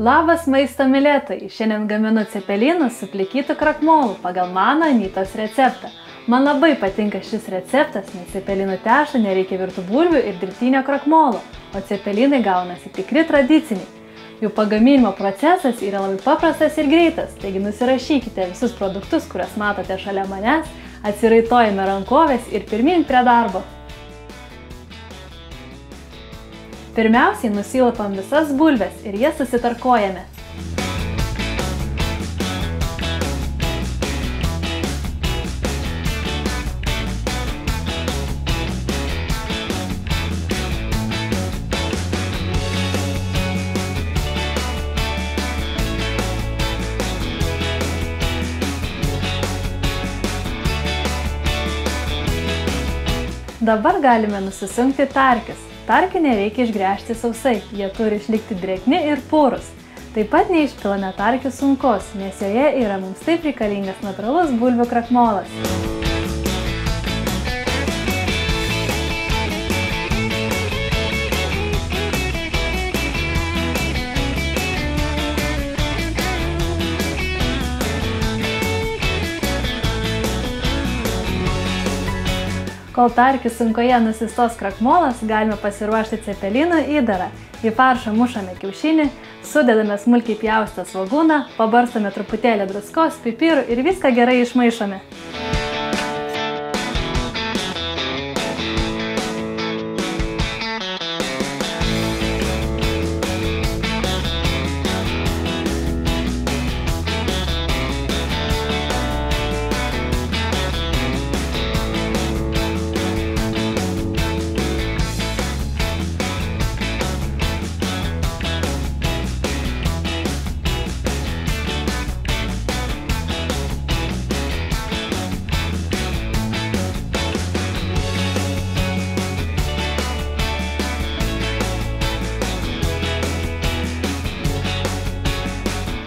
Labas maisto mylėtojai! Šiandien gaminu cepelinus su plikytų krakmolu pagal mano Anytos receptą. Man labai patinka šis receptas, nes cepelinų tešą nereikia virtų bulvių ir dirbtinio krakmolo, o cepelinai gaunasi tikri tradiciniai. Jų pagaminimo procesas yra labai paprastas ir greitas, taigi nusirašykite visus produktus, kuriuos matote šalia manęs, atsiraitojame rankovės ir pirmin prie darbo. Pirmiausiai nusilpam visas bulves ir jas susitarkojame. Dabar galime nusisunkti tarkis. Tarkį nereikia išgręžti sausai, jie turi išlikti drėgni ir purus. Taip pat neišpilame tarkių sunkos, nes joje yra mums taip reikalingas natūralus bulvių krakmolas. Kol tarkių sunkoje nusistos krakmolas, galime pasiruošti cepelinų įdarą. Į faršą mušame kiaušinį, sudedame smulkiai pjaustą svagūną, pabarstame truputėlį druskos, pipirų ir viską gerai išmaišome.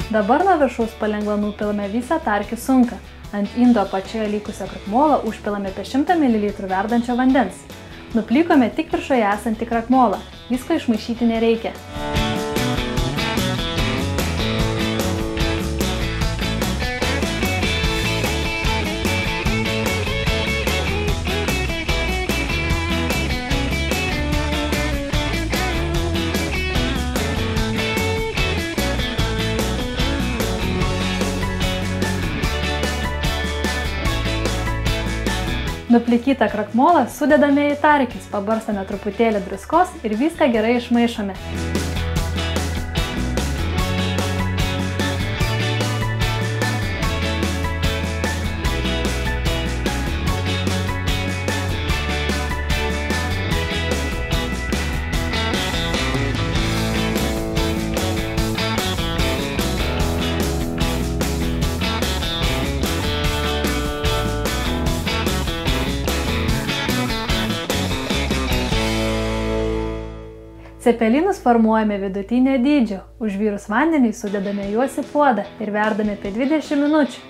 Dabar nuo viršaus palengva nupilame visą tarkį sunką. Ant indo apačioje likusią krakmolą užpilame apie 100 ml verdančio vandens. Nuplikome tik viršoje esantį krakmolą. Visko išmaišyti nereikia. Nuplikytą krakmolą sudedame į tarkis, pabarstame truputėlį druskos ir viską gerai išmaišome. Cepelinus formuojame vidutinio dydžio. Užvirus vandeniui sudedame juos į puodą ir verdame apie 20 minučių.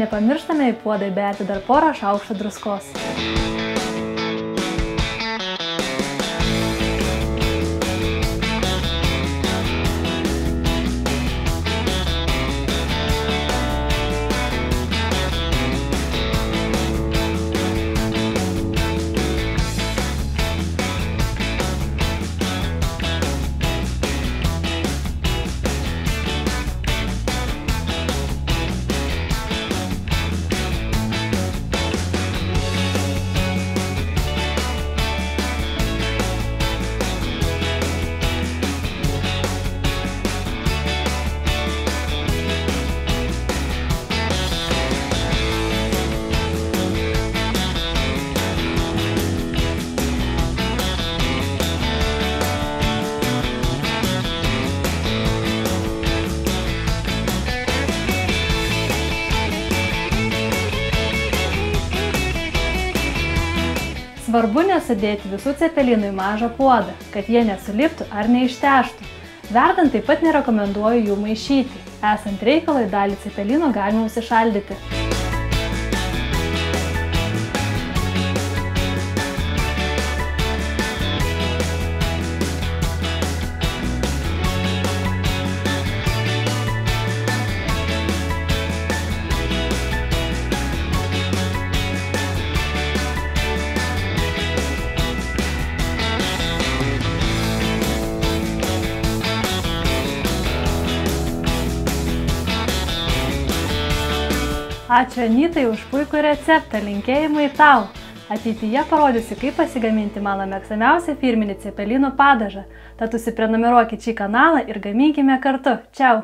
Nepamirštame į puodą įberti dar porą šaukštų druskos. Svarbu nesudėti visų cepelinų į mažą puodą, kad jie nesuliptų ar neišteštų. Verdant taip pat nerekomenduoju jų maišyti. Esant reikalai dalį cepelinų galima užsišaldyti. Ačiū Anytai už puikų receptą, linkėjimai tau. Ateityje parodysiu, kaip pasigaminti mano mėgstamiausią firminį cepelinų padažą. Tad užsiprenumeruokit šį kanalą ir gaminkime kartu. Čiau!